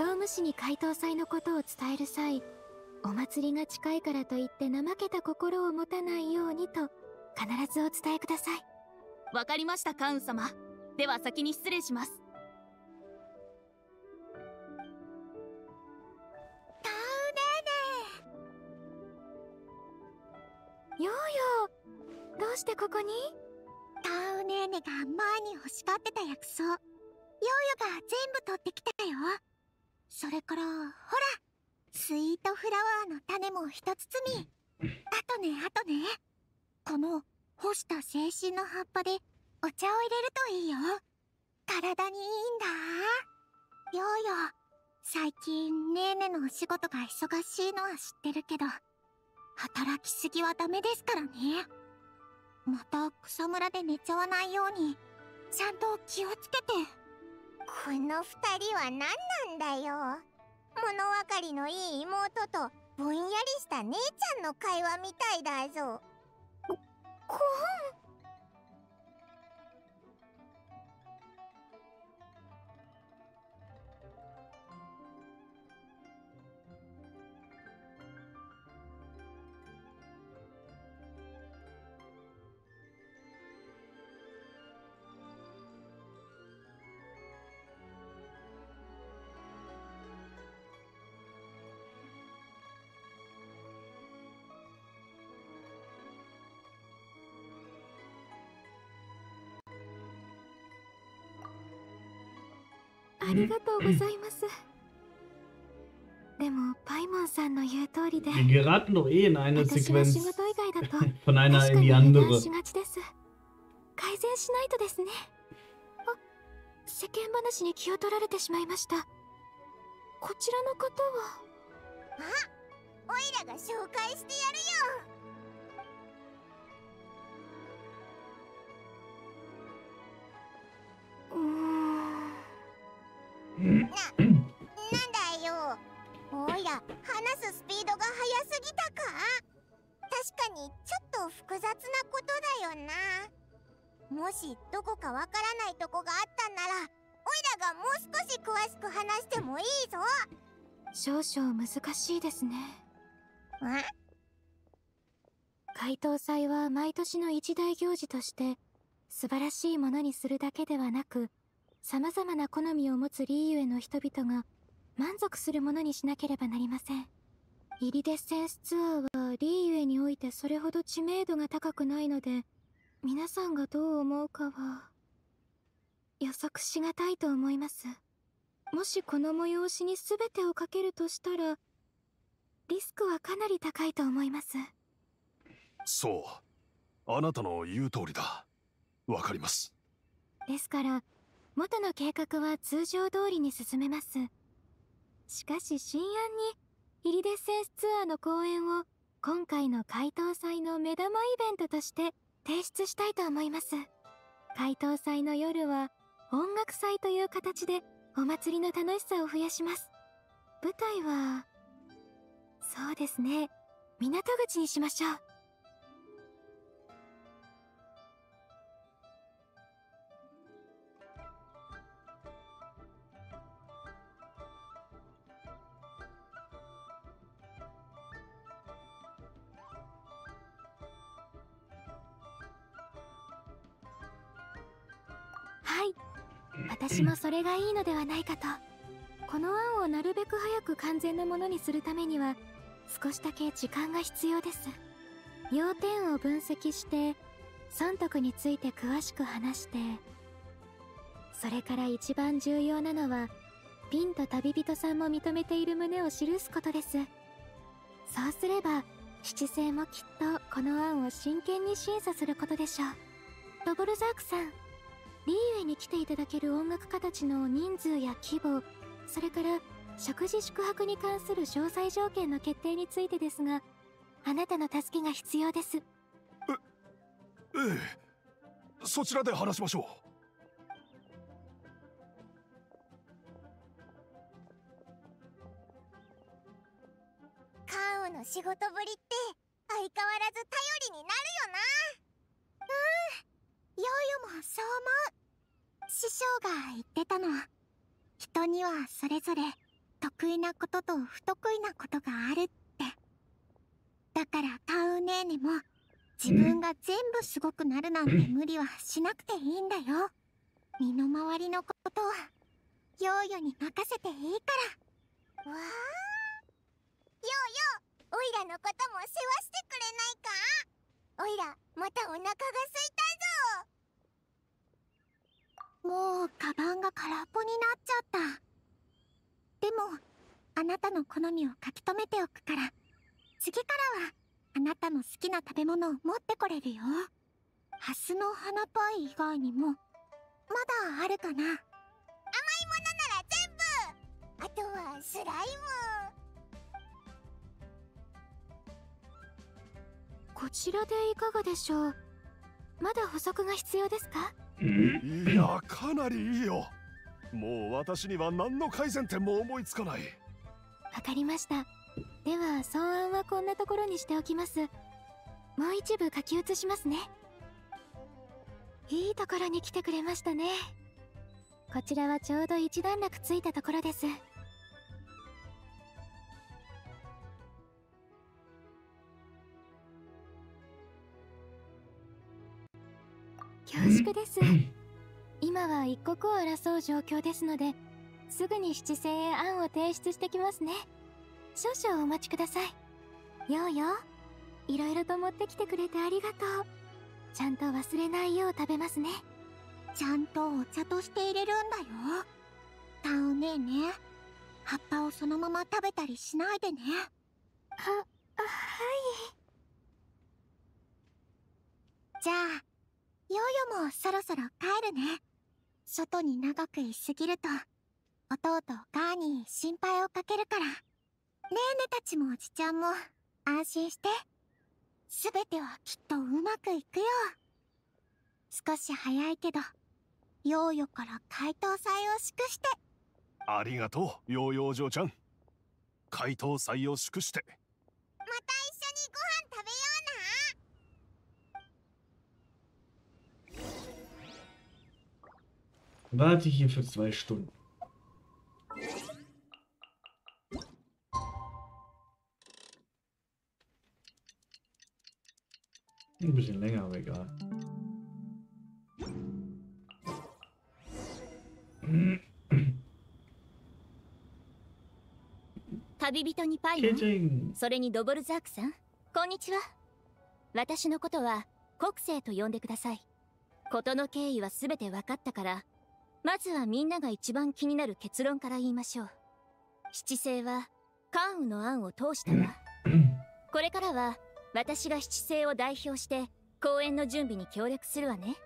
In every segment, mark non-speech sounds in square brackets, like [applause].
総務士に怪盗祭のことを伝える際お祭りが近いからといって怠けた心を持たないようにと必ずお伝えください。わかりましたカウン様。では先に失礼します。タウヨーヨーどうしてここに？タウネーネが前に欲しがってた薬草。ヨーヨが全部取ってきたよそれからほらスイートフラワーの種も一包み。あとねあとね。この干した精神の葉っぱでお茶を入れるといいよ。体にいいんだ。ヨーヨ最近ネーネのお仕事が忙しいのは知ってるけど働きすぎはダメですからね。また草むらで寝ちゃわないようにちゃんと気をつけて。この二人は何なんだよ。物分かりのいい妹とぼんやりした姉ちゃんの会話みたいだぞ。ここんありがとうございます。でも、パイモンさんの言う通りで、Wir geraten doch eh in eine 私は Sequenz 仕事以外だと [laughs] von einer 確 in かに die 油断 andere. しがちです。改善しないとですね。あ、世間話に気を取られてしまいました。こちらの方は、おいらが紹介してやるよなんだよ。おいら話すスピードが速すぎたか。確かにちょっと複雑なことだよな。もしどこかわからないとこがあったんならおいらがもう少し詳しく話してもいいぞ。少々難しいですね。ん。怪盗祭は毎年の一大行事として素晴らしいものにするだけではなく様々な好みを持つリーユへの人々が満足するものにしなければなりません。イリデッセンスツアーはリーユエにおいてそれほど知名度が高くないので皆さんがどう思うかは予測しがたいと思います。もしこの催しに全てをかけるとしたらリスクはかなり高いと思います。そう。あなたの言う通りだ。わかります。ですから元の計画は通常通りに進めます。しかし新案にイリデッセンスツアーの公演を今回の怪盗祭の目玉イベントとして提出したいと思います。怪盗祭の夜は音楽祭という形でお祭りの楽しさを増やします。舞台はそうですね。港口にしましょう。私もそれがいいのではないかと。この案をなるべく早く完全なものにするためには少しだけ時間が必要です。要点を分析して損得について詳しく話してそれから一番重要なのはピンと旅人さんも認めている旨を記すことです。そうすれば七星もきっとこの案を真剣に審査することでしょう。ドボルザークさん。リーウェに来ていただける音楽家たちの人数や規模それから食事宿泊に関する詳細条件の決定についてですがあなたの助けが必要です。ええそちらで話しましょカウの仕事ぶりって相変わらず頼りになるよなそう思う。師匠が言ってたの。人にはそれぞれ得意なことと不得意なことがあるって。だからタウネーネも自分が全部すごくなるなんて無理はしなくていいんだよ。身の回りのことはヨーヨに任せていいから。わあヨーヨオイラのことも世話してくれないか？オイラまたお腹が空いたぞ。もうカバンが空っぽになっちゃった。でもあなたの好みを書き留めておくから。次からはあなたの好きな食べ物を持ってこれるよ。ハスの花パイ以外にもまだあるかな。甘いものなら全部。あとはスライム。こちらでいかがでしょう。まだ補足が必要ですか？いやかなりいいよ。もう私には何の改善点も思いつかない。わかりました。では草案はこんなところにしておきます。もう一部書き写しますね。いいところに来てくれましたね。こちらはちょうど一段落ついたところです。恐縮です。今は一刻を争う状況ですのですぐに七星へ案を提出してきますね。少々お待ちください。ようよいろいろと持ってきてくれてありがとう。ちゃんと忘れないよう食べますね。ちゃんとお茶として入れるんだよ。タウネーネ葉っぱをそのまま食べたりしないでね。ははい。じゃあヨーヨもそろそろ帰るね。外に長くいすぎると弟ガーに心配をかけるから。ネーネたちもおじちゃんも安心して。すべてはきっとうまくいくよ。少し早いけどヨーヨから解凍祭を祝して。ありがとうヨーヨー嬢ちゃん。解凍祭を祝して。また一緒にご飯食べよう Warte hier für zwei Stunden. Ein bisschen länger, aber egal. 旅人にパイモンそれにドボルザークさんこんにちは私のことは国政と呼んでください事の経緯は全て分かったからまずはみんなが一番気になる結論から言いましょう。七星は関羽の案を通したわこれからは私が七星を代表して公演の準備に協力するわね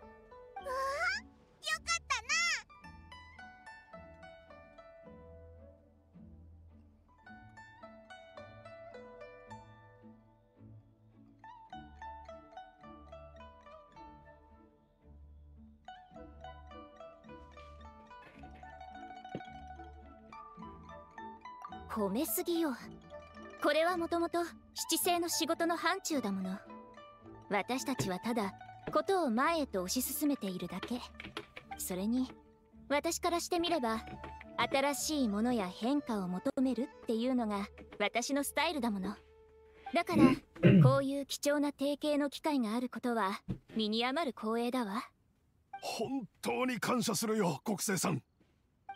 めすぎよ。これはもともと七星の仕事の範疇だもの。私たちはただことを前へと推し進めているだけ。それに私からしてみれば新しいものや変化を求めるっていうのが私のスタイルだもの。だからこういう貴重な提携の機会があることは身に余る光栄だわ。本当に感謝するよ国政さん。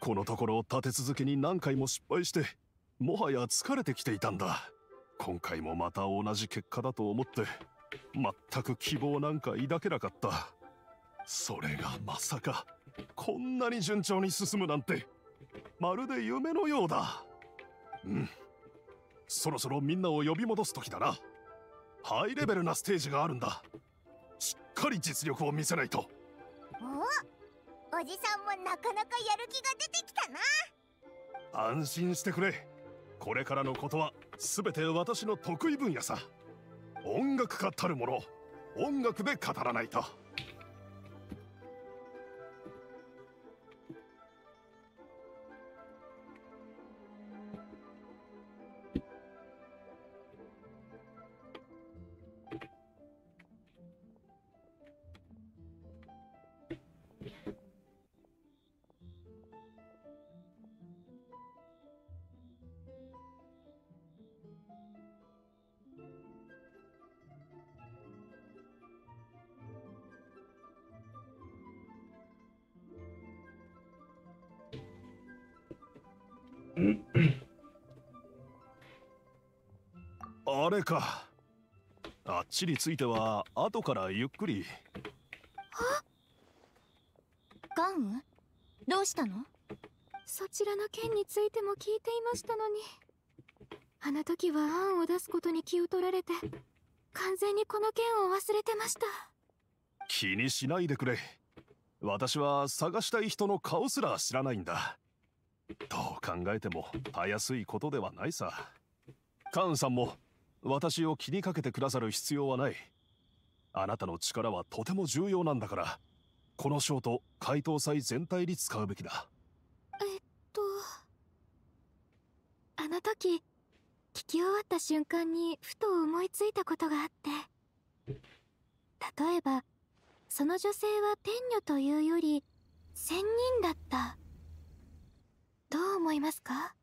このところ立て続けに何回も失敗してもはや疲れてきていたんだ。今回もまた同じ結果だと思って全く希望なんか抱けなかった。それがまさかこんなに順調に進むなんて。まるで夢のようだ。うん。そろそろみんなを呼び戻す時だな。ハイレベルなステージがあるんだ。しっかり実力を見せないと。お？おじさんもなかなかやる気が出てきたな。安心してくれこれからのことは全て私の得意分野さ。音楽家たるもの音楽で語らないと。あれか。あっちについては後からゆっくり。ガン？ウどうしたの？そちらの件についても聞いていましたのに。あの時は案を出すことに気を取られて完全にこの件を忘れてました。気にしないでくれ。私は探したい人の顔すら知らないんだどう考えてもたやすいことではないさ。カーンさんも私を気にかけてくださる必要はない。あなたの力はとても重要なんだから。この賞と怪盗祭全体に使うべきだ。えっとあの時聞き終わった瞬間にふと思いついたことがあって。例えばその女性は天女というより仙人だった。どう思いますか？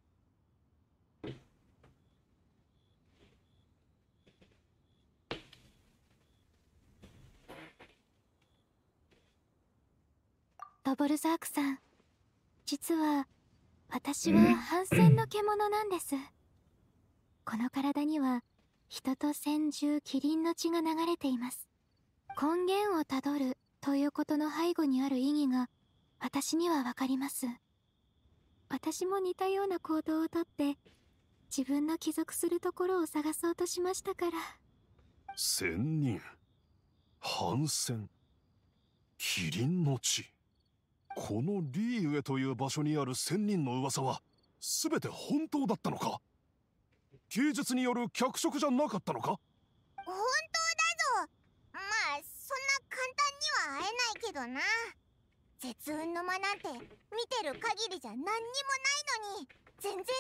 ドボルザークさん実は私は反戦の獣なんです。この体には人と先住キリンの血が流れています。根源をたどるということの背後にある意義が私にはわかります私も似たような行動をとって自分の帰属するところを探そうとしましたから。仙人反戦キリンの血このリーウェという場所にある仙人の噂は全て本当だったのか？芸術による脚色じゃなかったのか？本当だぞ。まあそんな簡単には会えないけどな絶運の間なんて見てる限りじゃ何にもないのに全然自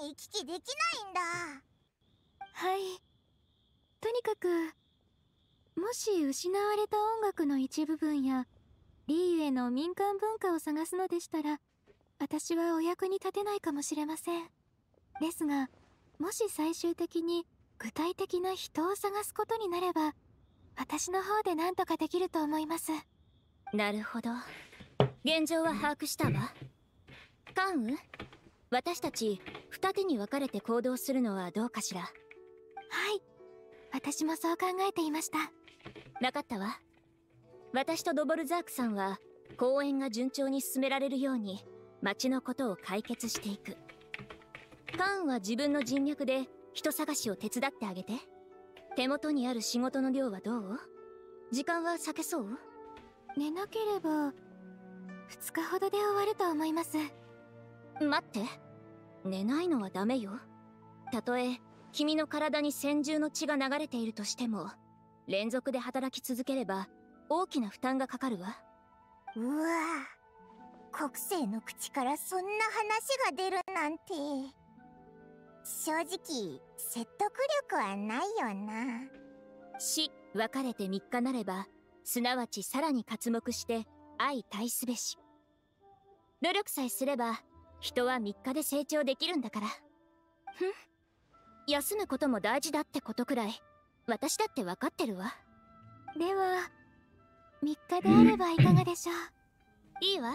由に行き来できないんだ。はい。とにかくもし失われた音楽の一部分やリーユへの民間文化を探すのでしたら私はお役に立てないかもしれません。ですがもし最終的に具体的な人を探すことになれば私の方で何とかできると思います。なるほど現状は把握したわ。関羽？私たち二手に分かれて行動するのはどうかしら？はい。私もそう考えていました。分かったわ。私とドボルザークさんは公演が順調に進められるように町のことを解決していく。カーンは自分の人脈で人探しを手伝ってあげて。手元にある仕事の量はどう？時間は避けそう？寝なければ2日ほどで終わると思います。待って。寝ないのはダメよ。たとえ君の体に先住の血が流れているとしても連続で働き続ければ大きな負担がかかるわ。うわ国政の口からそんな話が出るなんて。正直説得力はないよな。死別れて3日なればすなわちさらに刮目して相対すべし努力さえすれば人は3日で成長できるんだから。ふん。休むことも大事だってことくらい私だって分かってるわ。では3日であればいかがでしょう？いいわ。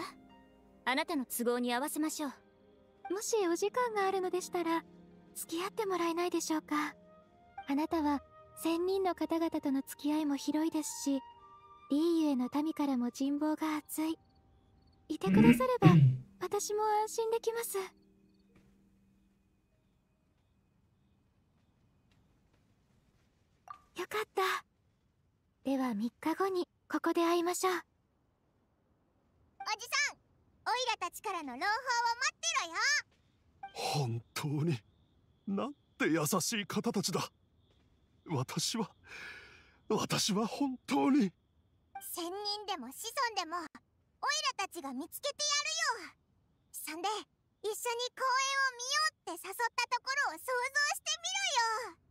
あなたの都合に合わせましょう。もしお時間があるのでしたら付き合ってもらえないでしょうか？あなたは仙人の方々との付き合いも広いですしリーユへの民からも人望が厚いいてくだされば私も安心できます。よかった。では3日後にここで会いましょう。おじさんオイラたちからの朗報を待ってろよ。本当になんて優しい方たちだ。私は私は本当に。仙人でも子孫でもオイラたちが見つけてやるよ。そんで一緒に公園を見ようって誘ったところを想像してみろよ。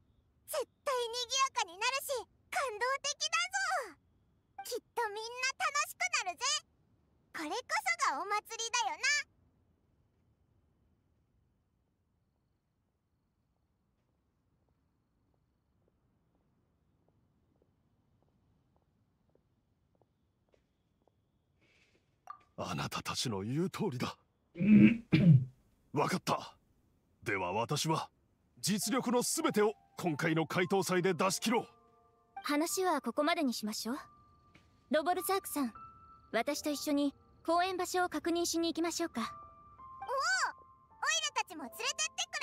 絶対賑やかになるし感動的だぞ。きっとみんな楽しくなるぜ。これこそがお祭りだよな。あなたたちの言う通りだ。[coughs] わかった。では私は実力の全てを今回の回答祭で出し切ろう。話はここまでにしましょう。ロボルザークさん私と一緒に公演場所を確認しに行きましょうか。おおオイラたちも連れてってく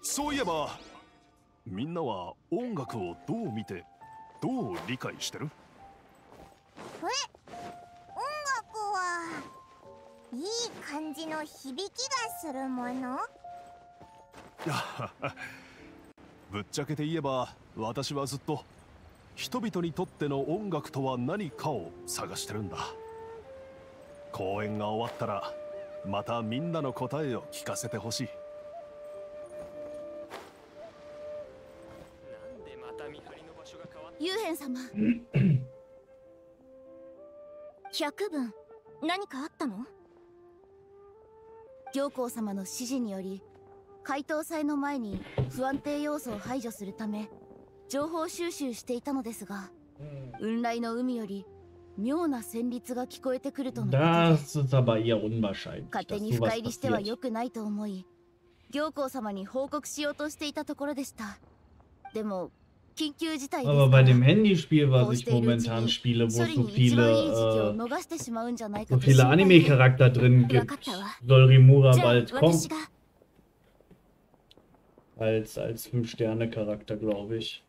れ。そういえばみんなは音楽をどう見てどう理解してる？音楽はいい感じの響きがするもの？い [laughs] やぶっちゃけて言えば私はずっと人々にとっての音楽とは何かを探してるんだ。公演が終わったらまたみんなの答えを聞かせてほしい。ユーヘン様 [laughs] 百分何かあったの？行幸様の指示により解答祭の前に不安定要素を排除するため情報収集していたのですが雲来の海より妙な旋律が聞こえてくるとの.勝手に深入りしては.良くないと思い行幸様に報告しようとしていたところでしたでも Aber bei dem Handyspiel, was ich momentan spiele, wo es so viele, äh, so viele Anime-Charakter drin gibt, soll Rimura bald kommen. Als, als 5-Sterne-Charakter, glaube ich.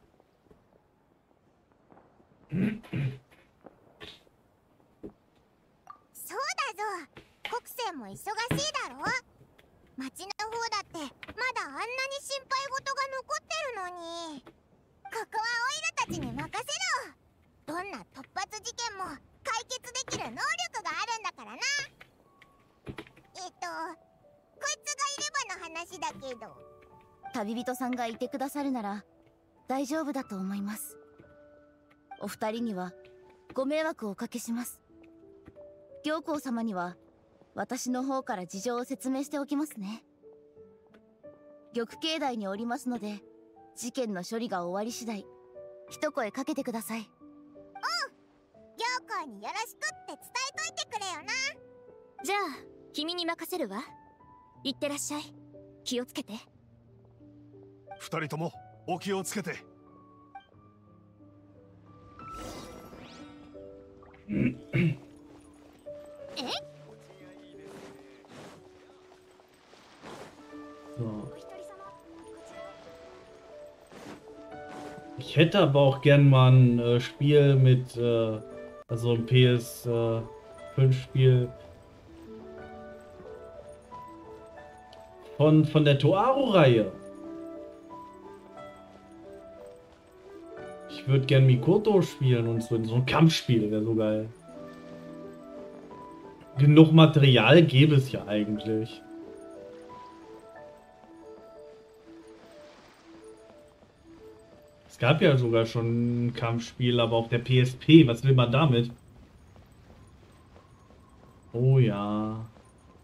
ここはオイラたちに任せろ。どんな突発事件も解決できる能力があるんだからな。えっとこいつがいればの話だけど旅人さんがいてくださるなら大丈夫だと思います。お二人にはご迷惑をおかけします。行幸様には私の方から事情を説明しておきますね。玉境内におりますので事件の処理が終わり次第一声かけてください。行幸によろしくって伝えといてくれよな。じゃあ君に任せるわ。いってらっしゃい。気をつけて。二人ともお気をつけて。So. [laughs] Ich hätte aber auch gern mal ein äh, Spiel mit, äh, also ein PS5-Spiel von, von der Toaro-Reihe. Ich würde gern Mikoto spielen und so, so ein Kampfspiel wäre so geil. Genug Material gäbe es ja eigentlich. Es gab ja sogar schon ein Kampfspiel, aber auf der PSP. Was will man damit? Oh ja.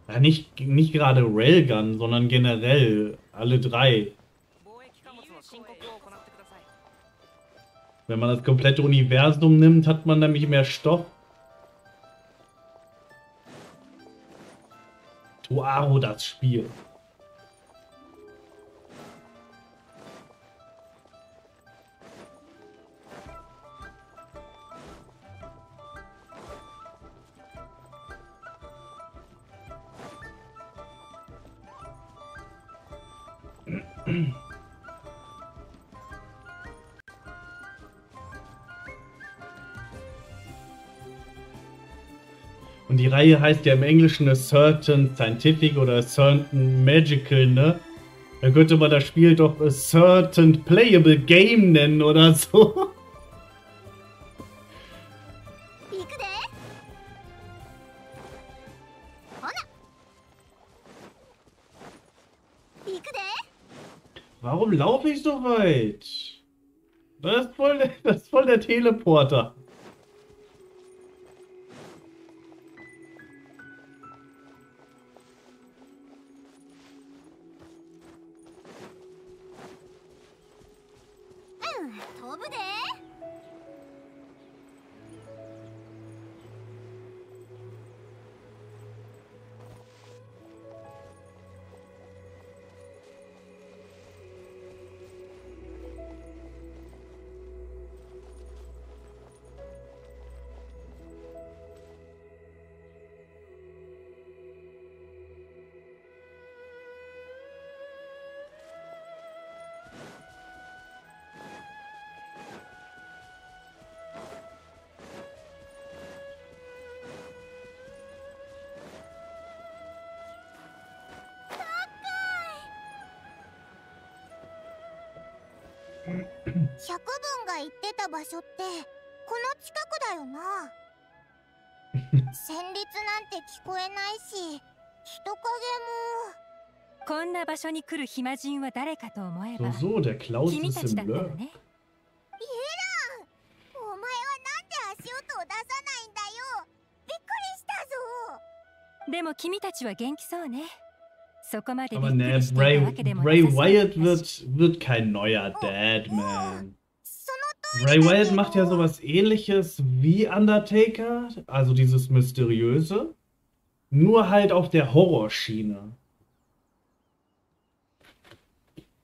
Ja, nicht, nicht gerade Railgun, sondern generell alle drei. Wenn man das komplette Universum nimmt, hat man nämlich mehr Stoff. Tuaro, das Spiel. Reihe heißt ja im Englischen A Certain Scientific oder A Certain Magical, ne? Da könnte man das Spiel doch A Certain Playable Game nennen oder so. Warum laufe ich so weit? Das ist voll der, das ist voll der Teleporter. 百分が言ってた場所ってこの近くだよな。[laughs] 旋律なんて聞こえないし人影も。こんな場所に来る暇人は誰かと思えば so, 君たちだったの Blur. ねお前はなんで足音を出さないんだよ。びっくりしたぞ。でも君たちは元気そうね Aber ne, Ray, Bray Wyatt wird, wird kein neuer Deadman. Ray Wyatt macht ja sowas ähnliches wie Undertaker, also dieses Mysteriöse, nur halt auf der Horrorschiene.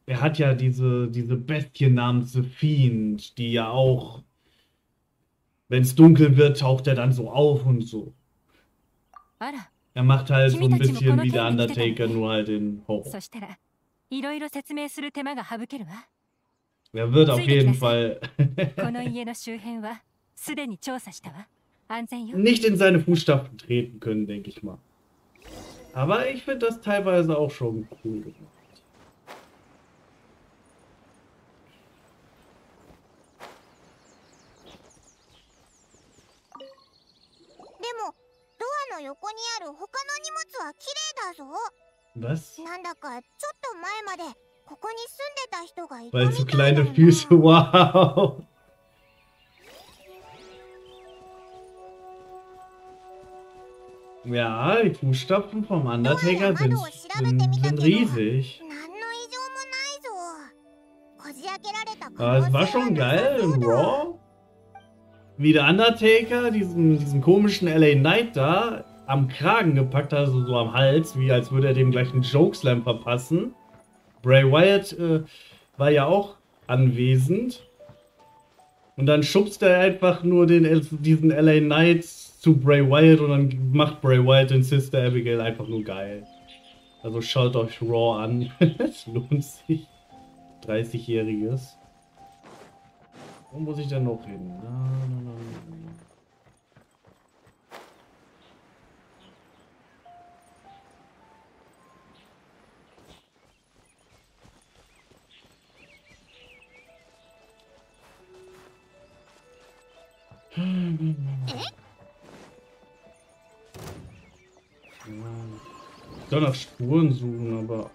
Er hat ja diese, diese Bestie namens The Fiend, die ja auch, wenn es dunkel wird, taucht er dann so auf und so. Er macht halt so ein bisschen wie der Undertaker, nur halt in Horror. Er wird auf jeden Fall [laughs] nicht in seine Fußstapfen treten können, denke ich mal. Aber ich finde das teilweise auch schon cool gemacht. の横にある他の荷物は綺麗だぞ Was? なんだかちょっと前までここに住んでた人がいた Weil み so たいだ kleine な Füße, [laughs] wow. Ja, die Fußstapfen vom Undertaker sind, sind, sind riesig. 何の異常もないぞこじ開けられた Aber es war schon geil im Raw. Wie der Undertaker diesen, diesen komischen LA Knight da am Kragen gepackt hat, also so am Hals, wie als würde er dem gleich einen Jokeslam verpassen. Bray Wyatt äh, war ja auch anwesend. Und dann schubst er einfach nur den, diesen LA Knight zu Bray Wyatt und dann macht Bray Wyatt den Sister Abigail einfach nur geil. Also schaut euch Raw an. [laughs] Es lohnt sich. 30-Jähriges. Wo muss ich denn noch hin? Na, na, na, na. Ich soll nach Spuren suchen, aber.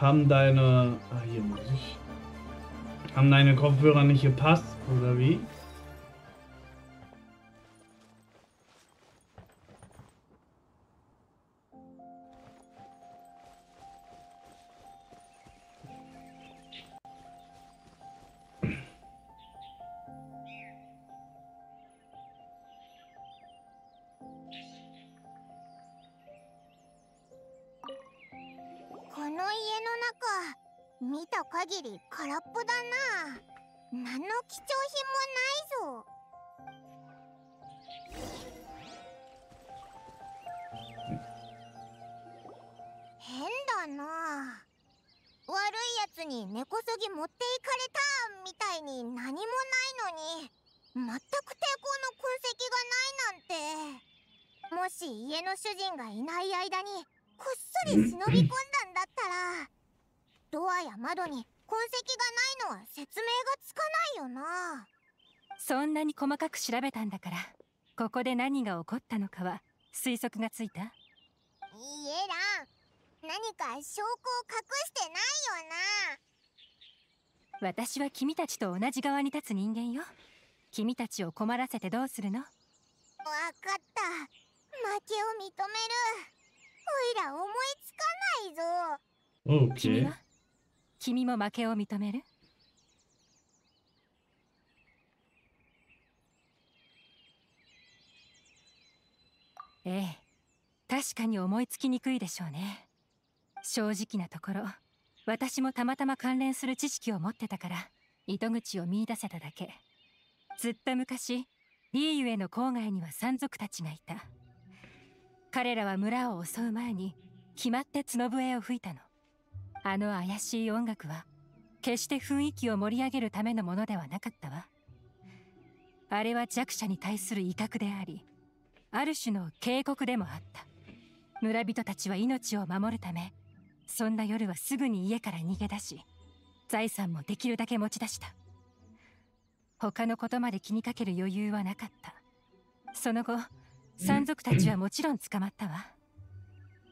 Haben deine. Ah, hier muss ich. Haben deine Kopfhörer nicht gepasst, oder wie? 見た限り空っぽだな。何の貴重品もないぞ。変だな。悪いやつに根こそぎ持っていかれたみたいに何もないのに全く抵抗の痕跡がないなんて。もし家の主人がいない間にこっそり忍び込んだんだったらドアや窓に痕跡がないのは説明がつかないよな。そんなに細かく調べたんだからここで何が起こったのかは推測がついた？いいえらん。何か証拠を隠してないよ私は君たちと同じ側に立つ人間よ。君たちを困らせてどうするの？なわかった。負けを認める。おいら思いつかないぞ。君 Okay. は？君も負けを認める？ええ。確かに思いつきにくいでしょうね。正直なところ私もたまたま関連する知識を持ってたから糸口を見出せただけ。ずっと昔リーユへの郊外には山賊たちがいた。彼らは村を襲う前に決まって角笛を吹いたの。あの怪しい音楽は決して雰囲気を盛り上げるためのものではなかったわ。あれは弱者に対する威嚇でありある種の警告でもあった。村人たちは命を守るためそんな夜はすぐに家から逃げ出し財産もできるだけ持ち出した。他のことまで気にかける余裕はなかった。その後山賊たちはもちろん捕まったわ。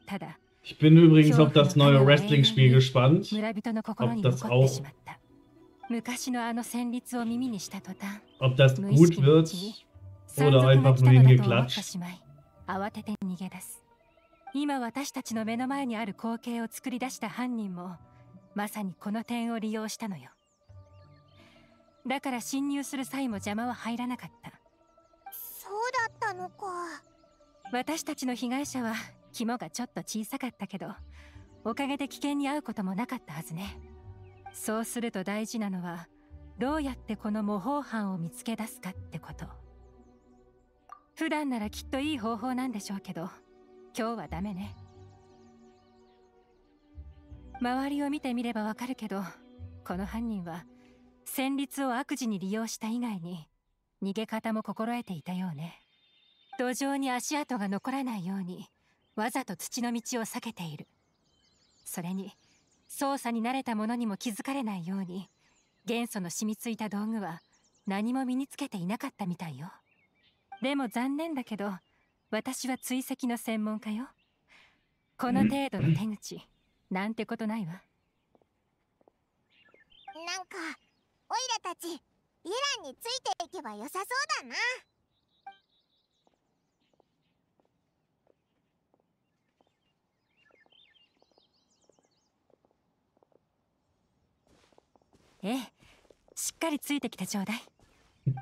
ただ Ich bin übrigens auf das neue Wrestling-Spiel gespannt. 村人の心に Ob das 残って auch しまった。昔のあの旋律を耳にした途端 Ob das 無意 gut 識のうちに wird 山 oder 賊が einfach 来た nur のだと思って hingeklatscht. しまい慌てて逃げ出す。今私たちの目の前にある光景を作り出した犯人もまさにこの点を利用したのよ。だから侵入する際も邪魔は入らなかった。そうだったのか。私たちの被害者は肝がちょっと小さかったけどおかげで危険に遭うこともなかったはずね。そうすると大事なのはどうやってこの模倣犯を見つけ出すかってこと。普段ならきっといい方法なんでしょうけど今日はダメね。周りを見てみればわかるけどこの犯人は戦慄を悪事に利用した以外に逃げ方も心得ていたようね。土壌に足跡が残らないようにわざと土の道を避けている。それに操作に慣れた者にも気づかれないように元素の染みついた道具は何も身につけていなかったみたいよ。でも残念だけど私は追跡の専門家よ。この程度の手口なんてことないわ。なんかオイラたちイランについていけば良さそうだな。ええ。しっかりついてきてちょうだい。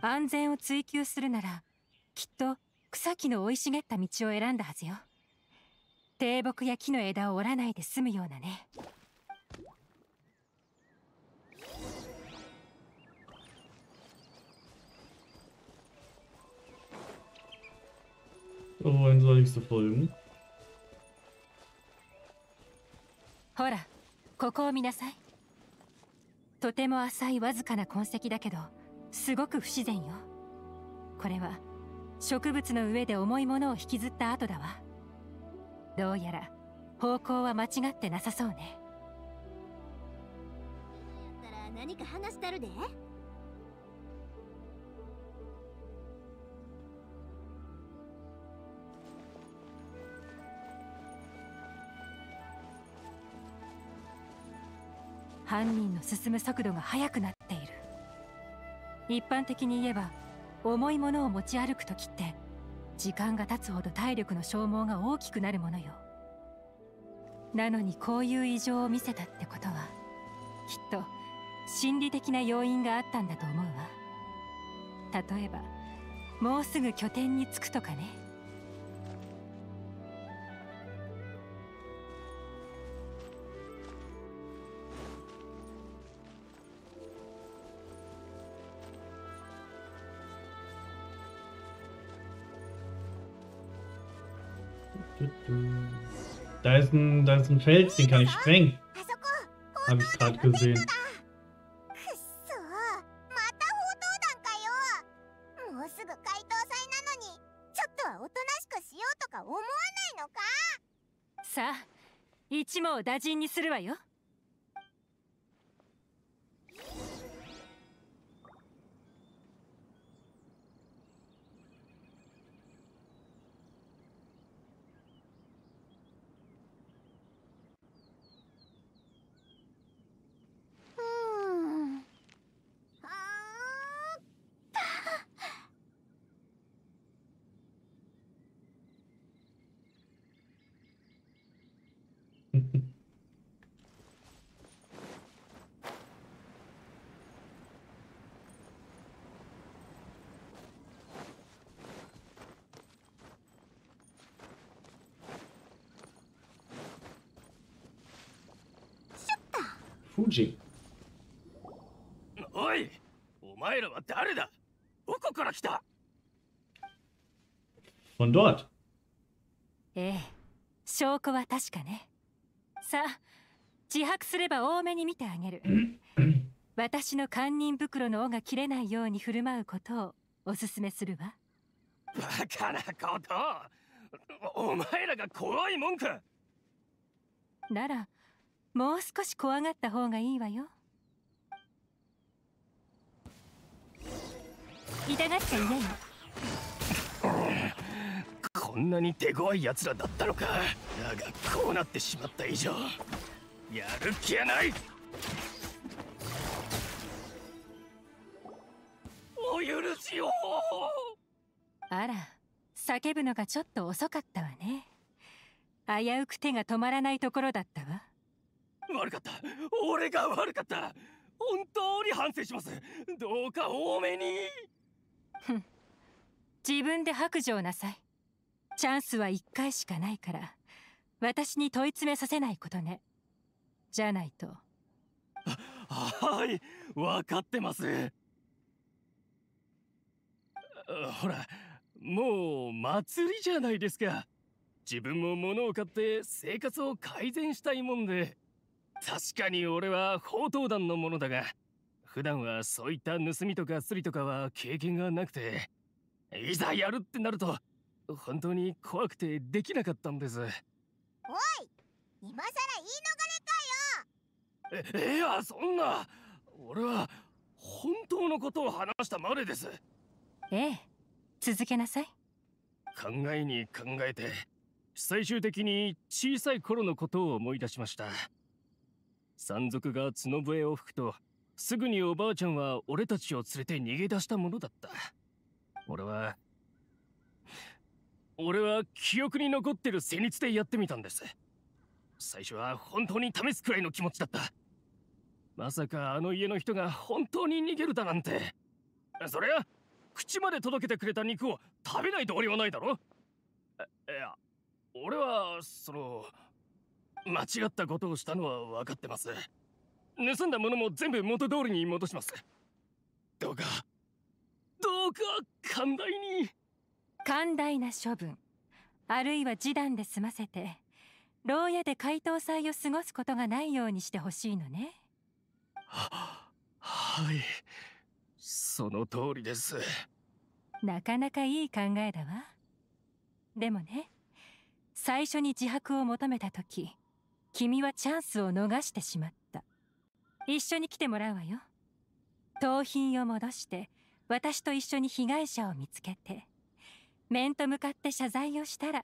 安全を追求するならきっと草木の生い茂った道を選んだはずよ。低木や木の枝を折らないで済むようなね?ほらここを見なさいとても浅いわずかな痕跡だけどすごく不自然よ。これは植物の上で重いものを引きずった跡だわ。どうやら方向は間違ってなさそうね。たら何か話したるで？犯人の進む速度が速くなっている。一般的に言えば重いものを持ち歩く時って時間が経つほど体力の消耗が大きくなるものよ。なのにこういう異常を見せたってことはきっと心理的な要因があったんだと思うわ。例えばもうすぐ拠点に着くとかね。Da ist ein, da ist ein Fels, den kann ich sprengen. Habe ich gerade gesehen. くっそまた報道団かよもうすぐ解答祭なのにちょっとはおとなしくしようとか思わないのかさあ一網打尽にするわようーんあフジ。おいお前らは誰だ？どこから来た？Von dort. ええ証拠は確かね。さあ自白すれば多めに見てあげる。[clears throat] 私の堪忍袋の尾が切れないように振る舞うことをおすすめするわ。バカなこと。お前らが怖いもんか。ならもう少し怖がった方がいいわよ。痛がっちゃいないこんなに手強い奴らだったのか。だがこうなってしまった以上やる気はない。お許しをあら叫ぶのがちょっと遅かったわね。危うく手が止まらないところだったわ悪かった。俺が悪かった。本当に反省します。どうか多めに。自分で白状なさい。チャンスは1回しかないから。私に問い詰めさせないことね。じゃないと。はい。分かってます。ほらもう祭りじゃないですか。自分も物を買って生活を改善したいもんで確かに俺は宝刀団のものだが普段はそういった盗みとかスリとかは経験がなくていざやるってなると本当に怖くてできなかったんです。おい今さら言い逃れかよ。えいやそんな。俺は本当のことを話したまでです。ええ続けなさい。考えに考えて最終的に小さい頃のことを思い出しました山賊が角笛を吹くとすぐにおばあちゃんは俺たちを連れて逃げ出したものだった。俺は俺は記憶に残ってる戦慄でやってみたんです。最初は本当に試すくらいの気持ちだった。まさかあの家の人が本当に逃げるだなんて。そりゃ口まで届けてくれた肉を食べない道理はないだろいや俺はその間違ったことをしたのは分かってます。盗んだものも全部元通りに戻します。どうかどうか寛大に。寛大な処分。あるいは示談で済ませて牢屋で怪盗祭を過ごすことがないようにしてほしいのね。ははい。その通りです。なかなかいい考えだわ。でもね最初に自白を求めた時君はチャンスを逃してしまった。一緒に来てもらうわよ。盗品を戻して私と一緒に被害者を見つけて面と向かって謝罪をしたら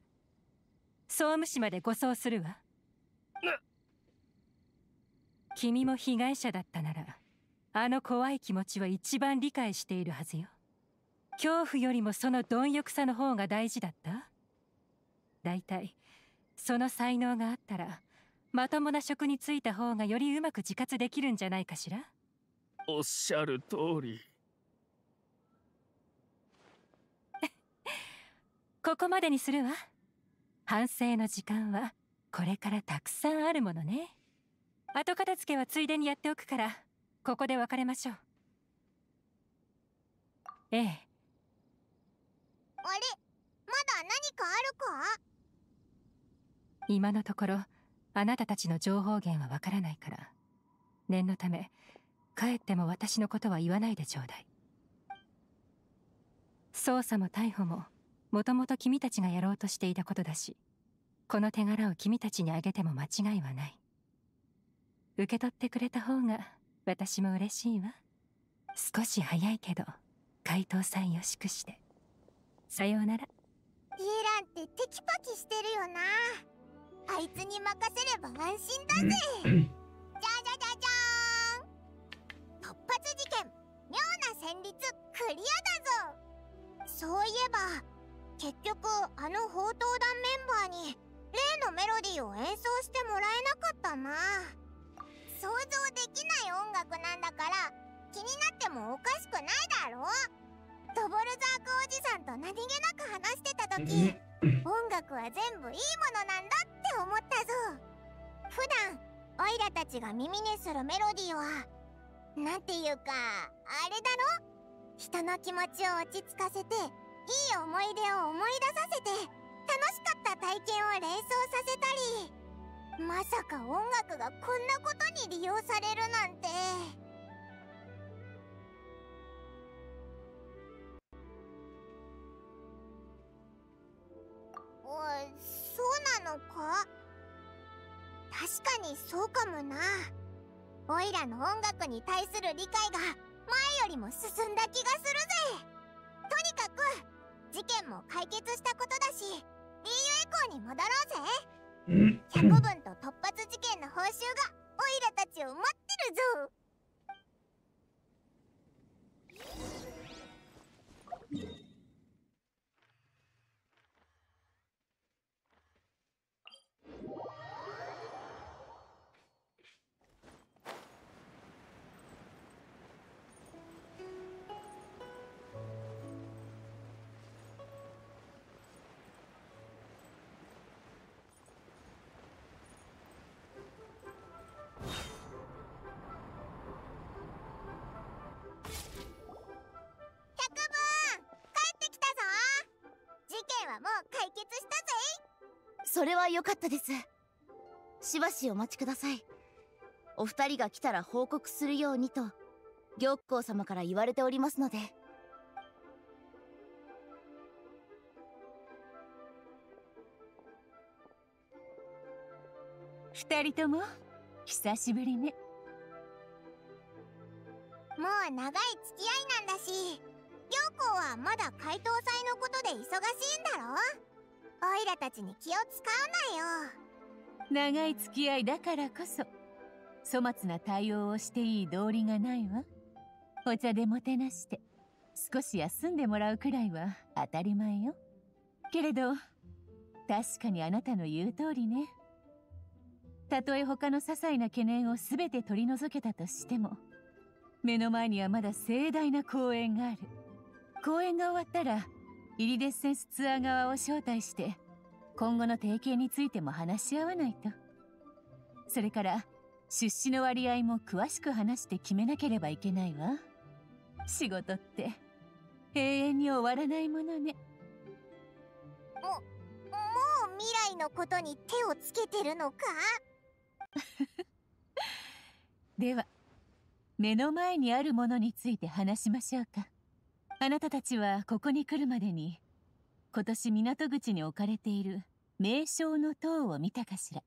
総務士まで護送するわ。君も被害者だったならあの怖い気持ちは一番理解しているはずよ。恐怖よりもその貪欲さの方が大事だった。だいたいその才能があったらまともな職に就いた方がよりうまく自活できるんじゃないかしら？おっしゃる通り。[laughs] ここまでにするわ。反省の時間はこれからたくさんあるものね。後片付けはついでにやっておくからここで別れましょう。ええ。あれ？まだ何かあるか？今のところあなたたちの情報源はわからないから。念のため帰っても私のことは言わないでちょうだい。捜査も逮捕ももともと君たちがやろうとしていたことだしこの手柄を君たちにあげても間違いはない。受け取ってくれた方が私も嬉しいわ。少し早いけど怪盗祭を祝して。さようなら。イーランってテキパキしてるよな。あいつに任せれば安心だぜ。じゃじゃじゃじゃーん。突発事件妙な戦慄クリアだぞ。そういえば結局あの宝刀団メンバーに例のメロディーを演奏してもらえなかったな。想像できない音楽なんだから気になってもおかしくないだろ。ドボルザークおじさんと何気なく話してた時。音楽は全部いいものなんだって思ったぞ。普段オイラたちが耳にするメロディーはなんていうかあれだろ？人の気持ちを落ち着かせていい思い出を思い出させて楽しかった体験を連想させたりまさか音楽がこんなことに利用されるなんて。そうなのか？確かにそうかもな。オイラの音楽に対する理解が前よりも進んだ気がするぜ。とにかく事件も解決したことだしリーエコーに戻ろうぜ。100分と突発事件の報酬がオイラたちを待ってるぞ。う解決したぜ。それは良かったです。しばしお待ちください。お二人が来たら報告するようにと行幸様から言われておりますので。二人とも久しぶりね。もう長い付き合いなんだし行幸はまだ怪盗祭のことで忙しいんだろオイラたちに気を使うなよ。長い付き合いだからこそ粗末な対応をしていい道理がないわ。お茶でもてなして少し休んでもらうくらいは当たり前よ。けれど確かにあなたの言う通りね。たとえ他の些細な懸念を全て取り除けたとしても目の前にはまだ盛大な公演がある。公演が終わったらイリデッセンスツアー側を招待して今後の提携についても話し合わないと。それから出資の割合も詳しく話して決めなければいけないわ。仕事って永遠に終わらないものね。ももう未来のことに手をつけてるのか？[laughs] では目の前にあるものについて話しましょうかあなたたちはここに来るまでに今年港口に置かれている名称の塔を見たかしら。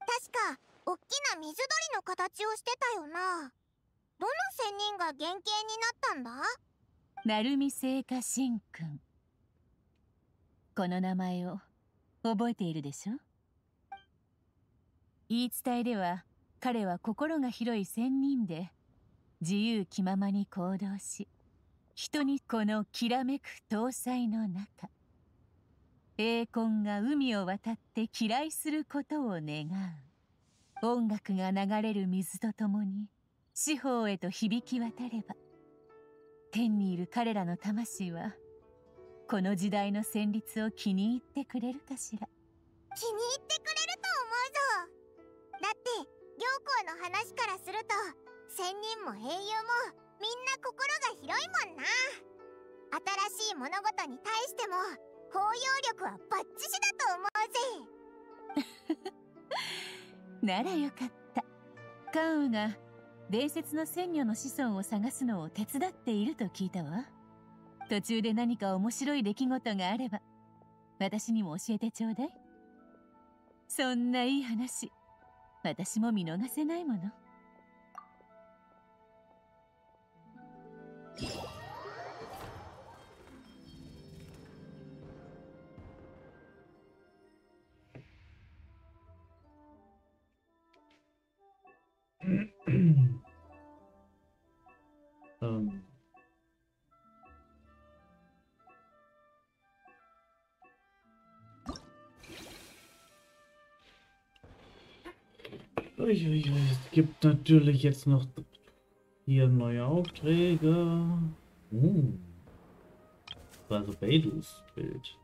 確かおっきな水鳥の形をしてたよな。どの仙人が原型になったんだ？鳴海聖火神君。この名前を覚えているでしょ？言い伝えでは彼は心が広い仙人で自由気ままに行動し人にこのきらめく搭載の中栄魂が海を渡って飛来することを願う。音楽が流れる水とともに四方へと響き渡れば天にいる彼らの魂はこの時代の旋律を気に入ってくれるかしら。気に入ってくれると思うぞ。だって行幸の話からすると仙人も英雄もみんな心が広いもんな。新しい物事に対しても包容力はバッチシだと思うぜ。[laughs] ならよかった。関羽が伝説の仙女の子孫を探すのを手伝っていると聞いたわ。途中で何か面白い出来事があれば私にも教えてちょうだい。そんないい話私も見逃せないもの。Ähm. Es gibt natürlich jetzt noch hier neue Aufträge. Uh. Das war also Beidus Bild.